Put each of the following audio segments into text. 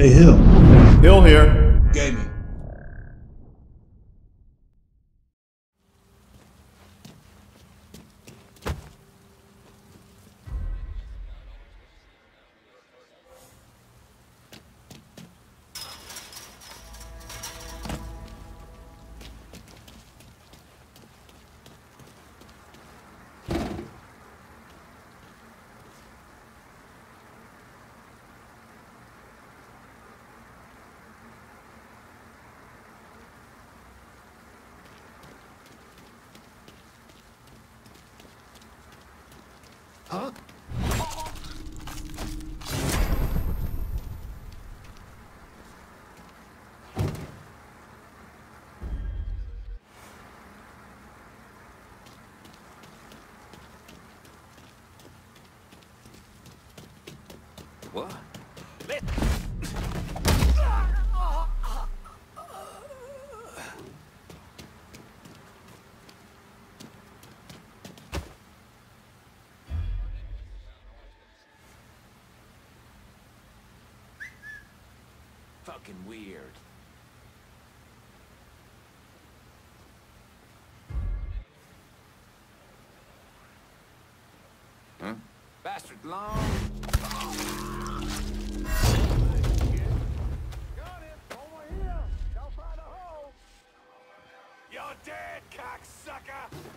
Hey, Hill. Hill here. Gaming. Huh? What? Fucking weird. Huh? Bastard long. Got him over here. Don't find a hole. You're dead, cocksucker!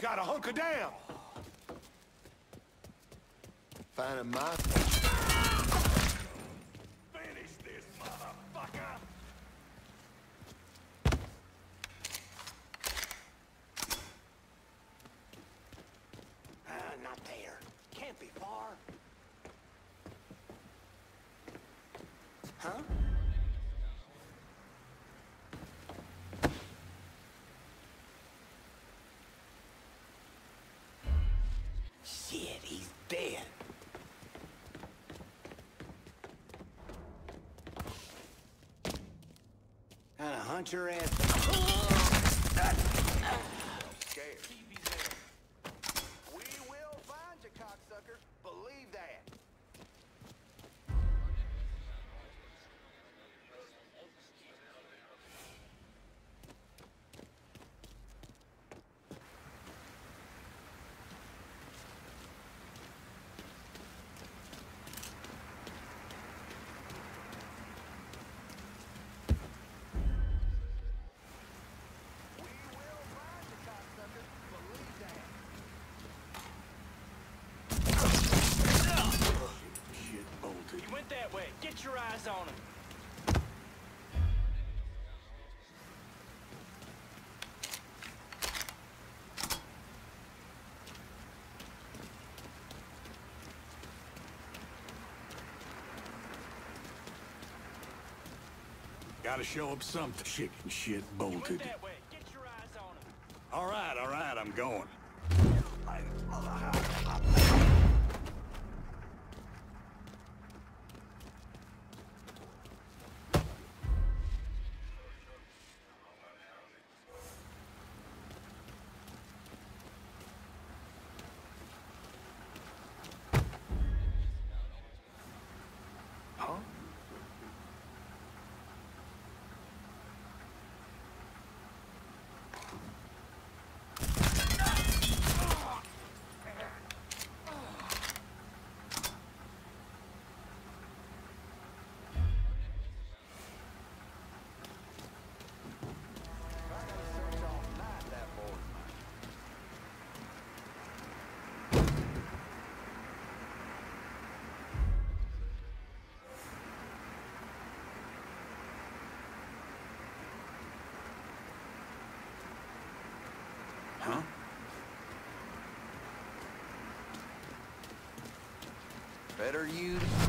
Gotta hunker down. Finding my... Finish this, motherfucker. Ah, not there. Can't be far. Huh? Your ass. Eyes on him. Gotta show up something. Chicken shit bolted. went that way. Get your eyes on him. All right, all right, I'm going. Better you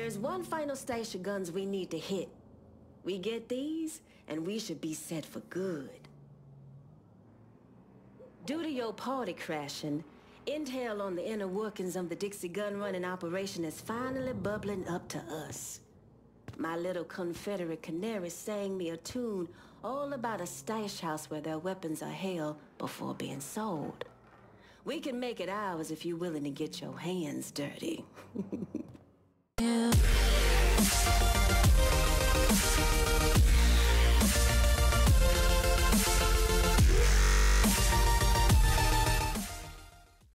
There's one final stash of guns we need to hit. We get these, and we should be set for good. Due to your party crashing, intel on the inner workings of the Dixie gun running operation is finally bubbling up to us. My little Confederate canary sang me a tune all about a stash house where their weapons are held before being sold. We can make it ours if you're willing to get your hands dirty.